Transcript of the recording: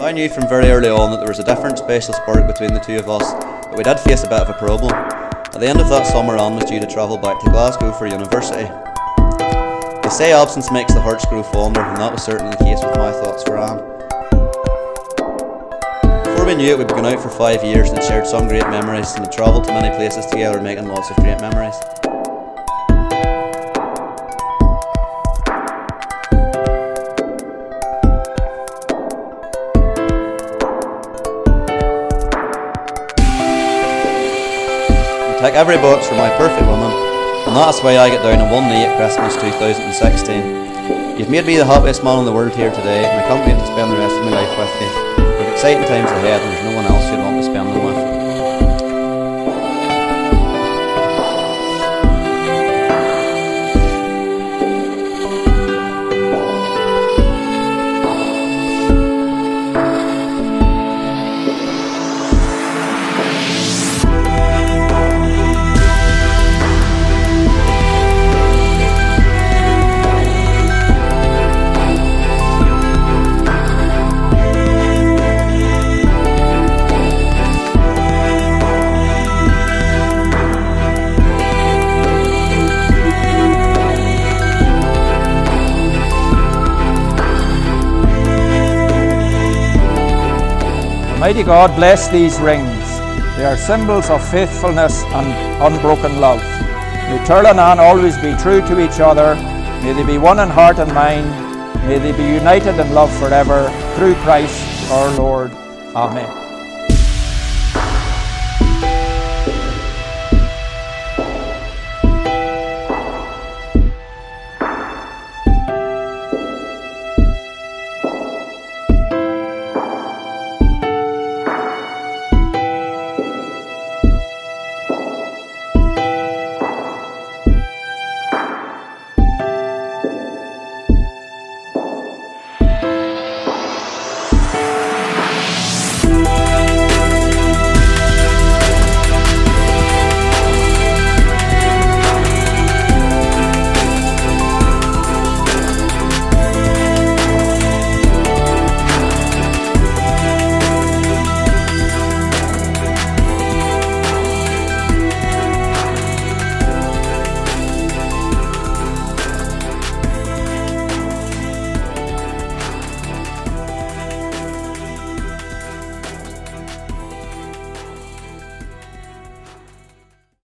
I knew from very early on that there was a different special spirit between the two of us, but we did face a bit of a problem. At the end of that summer, Anne was due to travel back to Glasgow for university. They say absence makes the hearts grow fonder, and that was certainly the case with my thoughts for Anne. Before we knew it, we'd been out for five years and shared some great memories and had travelled to many places together, making lots of great memories. Every box for my perfect woman, and that's why I get down on one knee at Christmas 2016. You've made me the happiest man in the world here today, and I can't wait to spend the rest of my life with you. With exciting times ahead, and there's no one else you'd want to spend them with. Mighty God bless these rings. They are symbols of faithfulness and unbroken love. May Turli and Anne always be true to each other. May they be one in heart and mind. May they be united in love forever through Christ our Lord. Amen.